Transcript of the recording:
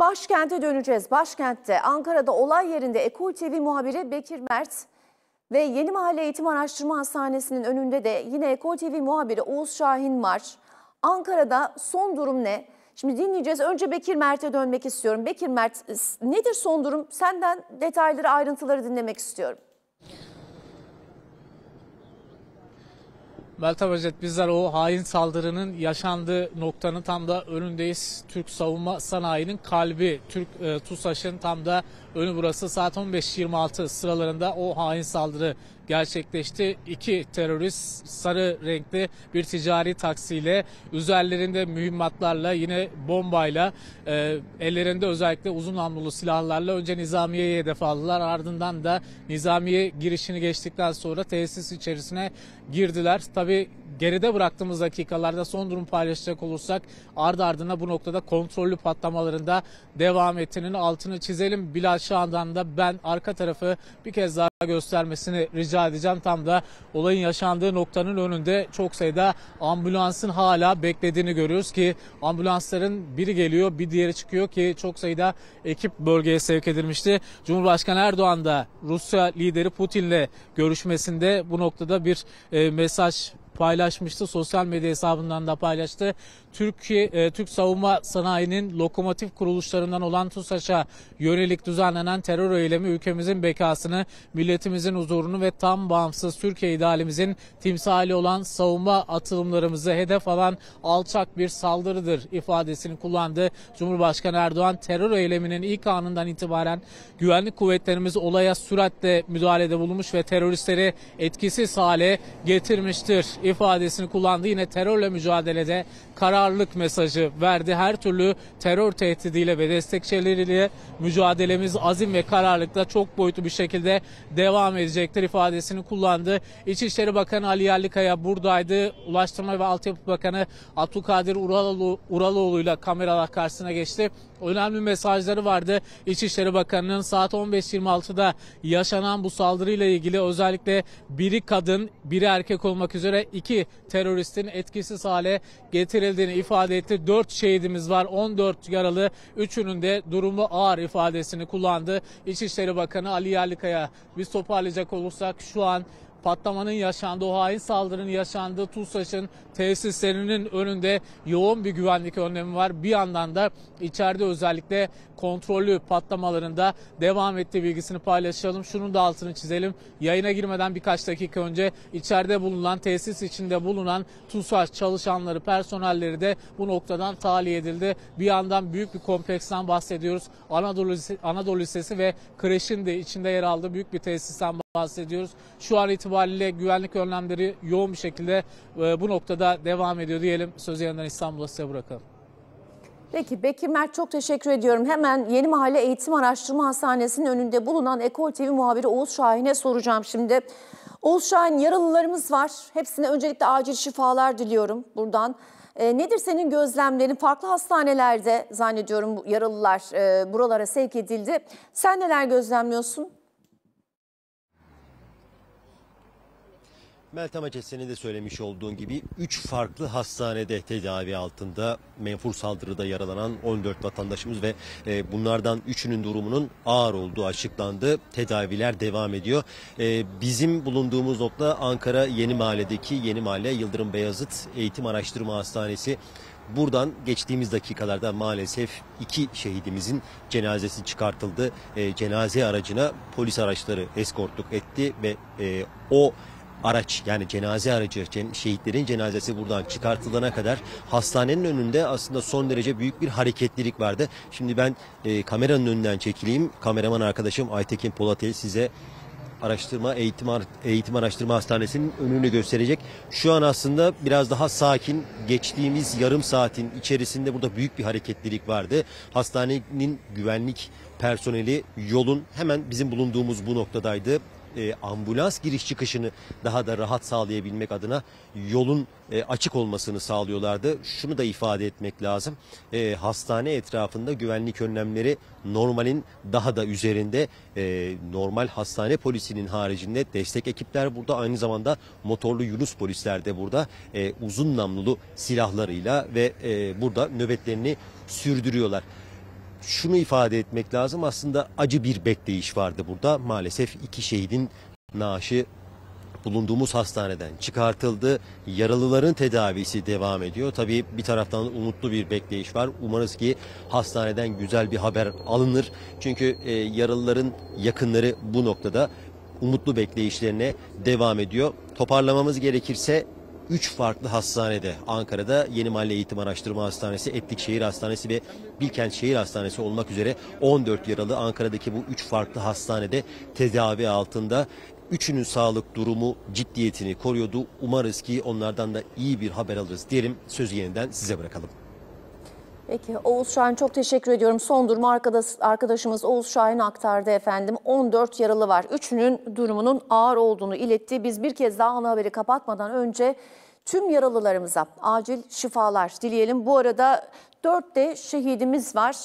Başkente döneceğiz. Başkentte Ankara'da olay yerinde Ekol TV muhabiri Bekir Mert ve Yeni Mahalle Eğitim Araştırma Hastanesi'nin önünde de yine Ekol TV muhabiri Oğuz Şahin var. Ankara'da son durum ne? Şimdi dinleyeceğiz. Önce Bekir Mert'e dönmek istiyorum. Bekir Mert nedir son durum? Senden detayları, ayrıntıları dinlemek istiyorum. Meltem Özet bizler o hain saldırının yaşandığı noktanın tam da önündeyiz. Türk savunma sanayinin kalbi. Türk e, TUSAŞ'ın tam da önü burası. Saat 15.26 sıralarında o hain saldırı gerçekleşti. İki terörist sarı renkli bir ticari taksiyle üzerlerinde mühimmatlarla yine bombayla e, ellerinde özellikle uzun namlulu silahlarla önce Nizamiye'ye hedef aldılar. Ardından da Nizamiye girişini geçtikten sonra tesis içerisine girdiler. Tabi geride bıraktığımız dakikalarda son durum paylaşacak olursak ardı ardına bu noktada kontrollü patlamalarında devam ettiğinin altını çizelim. Bilal Şahan'dan da ben arka tarafı bir kez daha göstermesini rica edeceğim. Tam da olayın yaşandığı noktanın önünde çok sayıda ambulansın hala beklediğini görüyoruz ki ambulansların biri geliyor bir diğeri çıkıyor ki çok sayıda ekip bölgeye sevk edilmişti. Cumhurbaşkanı Erdoğan da Rusya lideri Putin'le görüşmesinde bu noktada bir e, mesaj paylaşmıştı. Sosyal medya hesabından da paylaştı. Türkiye e, Türk savunma sanayinin lokomotif kuruluşlarından olan TUSAŞ'a yönelik düzenlenen terör eylemi ülkemizin bekasını, milletimizin huzurunu ve tam bağımsız Türkiye idealimizin timsali olan savunma atılımlarımızı hedef alan alçak bir saldırıdır ifadesini kullandı. Cumhurbaşkanı Erdoğan terör eyleminin ilk anından itibaren güvenlik kuvvetlerimiz olaya süratle müdahalede bulunmuş ve teröristleri etkisiz hale getirmiştir ifadesini kullandı. Yine terörle mücadelede kararlılık mesajı verdi. Her türlü terör tehdidiyle ve destekçileriyle mücadelemiz azim ve kararlılıkla çok boyutlu bir şekilde devam edecektir ifadesini kullandı. İçişleri Bakanı Ali Yerlikaya buradaydı. Ulaştırma ve Altyapı Bakanı Abdülkadir Uraloğlu, Uraloğlu ile kameralar karşısına geçti. Önemli mesajları vardı. İçişleri Bakanı'nın saat 15.26'da yaşanan bu saldırıyla ilgili özellikle biri kadın, biri erkek olmak üzere iki teröristin etkisiz hale getirildiğini ifade etti. 4 şehidimiz var, 14 yaralı, üçünün de durumu ağır ifadesini kullandı. İçişleri Bakanı Ali Yerlikaya biz toparlayacak olursak şu an patlamanın yaşandığı, o hain saldırının yaşandığı TUSAŞ'ın tesislerinin önünde yoğun bir güvenlik önlemi var. Bir yandan da içeride özellikle kontrollü patlamalarında devam ettiği bilgisini paylaşalım. Şunun da altını çizelim. Yayına girmeden birkaç dakika önce içeride bulunan, tesis içinde bulunan TUSAŞ çalışanları, personelleri de bu noktadan tahliye edildi. Bir yandan büyük bir kompleksten bahsediyoruz. Anadolu, Anadolu Lisesi ve kreşin de içinde yer aldığı büyük bir tesisten bahsediyoruz. Şu an itibariyle güvenlik önlemleri yoğun bir şekilde e, bu noktada devam ediyor diyelim. Sözü yanından İstanbul'a size bırakalım. Peki Bekir Mert çok teşekkür ediyorum. Hemen Yeni Mahalle Eğitim Araştırma Hastanesi'nin önünde bulunan Ekol TV muhabiri Oğuz Şahin'e soracağım şimdi. Oğuz Şahin yaralılarımız var. Hepsine öncelikle acil şifalar diliyorum buradan. E, nedir senin gözlemlerin? Farklı hastanelerde zannediyorum yaralılar e, buralara sevk edildi. Sen neler gözlemliyorsun? Meltem Açes senin de söylemiş olduğun gibi 3 farklı hastanede tedavi altında menfur saldırıda yaralanan 14 vatandaşımız ve e, bunlardan 3'ünün durumunun ağır olduğu açıklandı. Tedaviler devam ediyor. E, bizim bulunduğumuz nokta Ankara Yeni Mahalle'deki Yeni Mahalle Yıldırım Beyazıt Eğitim Araştırma Hastanesi. Buradan geçtiğimiz dakikalarda maalesef iki şehidimizin cenazesi çıkartıldı. E, cenaze aracına polis araçları eskortluk etti ve e, o araç yani cenaze aracı şehitlerin cenazesi buradan çıkartılana kadar hastanenin önünde aslında son derece büyük bir hareketlilik vardı. Şimdi ben e, kameranın önünden çekileyim. Kameraman arkadaşım Aytekin Polatel size araştırma eğitim eğitim araştırma hastanesinin önünü gösterecek. Şu an aslında biraz daha sakin geçtiğimiz yarım saatin içerisinde burada büyük bir hareketlilik vardı. Hastanenin güvenlik personeli yolun hemen bizim bulunduğumuz bu noktadaydı e, ambulans giriş çıkışını daha da rahat sağlayabilmek adına yolun e, açık olmasını sağlıyorlardı. Şunu da ifade etmek lazım. E, hastane etrafında güvenlik önlemleri normalin daha da üzerinde e, normal hastane polisinin haricinde destek ekipler burada aynı zamanda motorlu Yunus polisler de burada e, uzun namlulu silahlarıyla ve e, burada nöbetlerini sürdürüyorlar. Şunu ifade etmek lazım aslında acı bir bekleyiş vardı burada. Maalesef iki şehidin naaşı bulunduğumuz hastaneden çıkartıldı. Yaralıların tedavisi devam ediyor. Tabii bir taraftan umutlu bir bekleyiş var. Umarız ki hastaneden güzel bir haber alınır. Çünkü e, yaralıların yakınları bu noktada umutlu bekleyişlerine devam ediyor. Toparlamamız gerekirse 3 farklı hastanede Ankara'da Yeni Mahalle Eğitim Araştırma Hastanesi, Etlikşehir Hastanesi ve Bilkent Şehir Hastanesi olmak üzere 14 yaralı Ankara'daki bu 3 farklı hastanede tedavi altında. Üçünün sağlık durumu ciddiyetini koruyordu. Umarız ki onlardan da iyi bir haber alırız diyelim. Sözü yeniden size bırakalım. Peki Oğuz Şahin çok teşekkür ediyorum. Son durumu arkadaş, arkadaşımız Oğuz Şahin aktardı efendim. 14 yaralı var. Üçünün durumunun ağır olduğunu iletti. Biz bir kez daha ana haberi kapatmadan önce tüm yaralılarımıza acil şifalar dileyelim. Bu arada 4 de şehidimiz var.